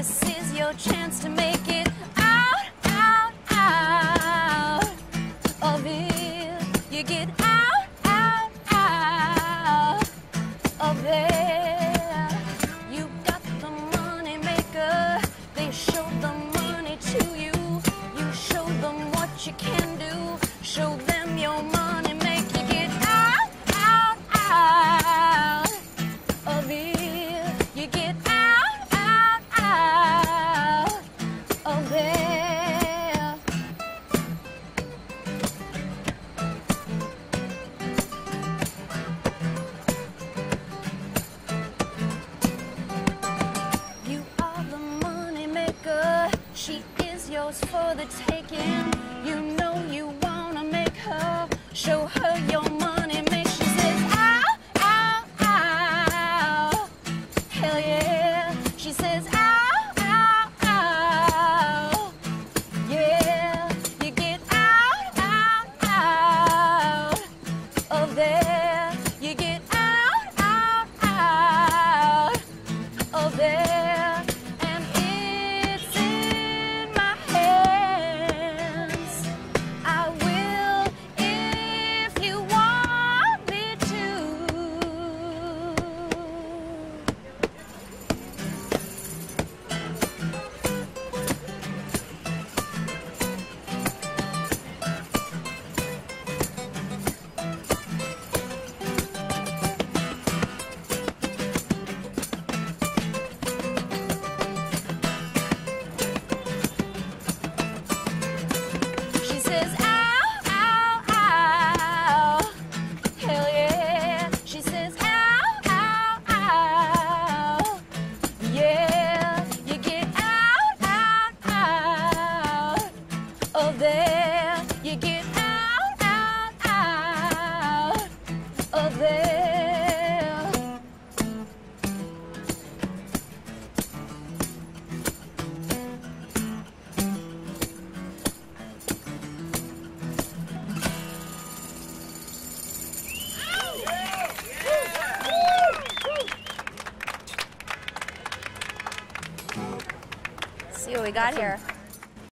This is your chance to make it. She is yours for the taking. You know you wanna make her, show her your you. We got here.